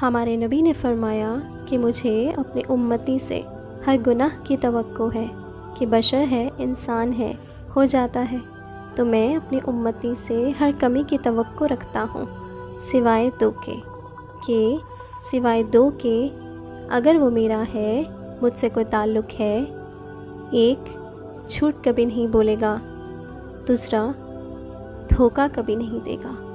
हमारे नबी ने फरमाया कि मुझे अपनी उम्मती से हर गुनाह की तवक्को है कि बशर है, इंसान है, हो जाता है। तो मैं अपनी उम्मती से हर कमी की तवक्को रखता हूँ, सिवाय दो के, कि सिवाय दो के अगर वो मेरा है, मुझसे कोई ताल्लुक़ है, एक, झूठ कभी नहीं बोलेगा, दूसरा, धोखा कभी नहीं देगा।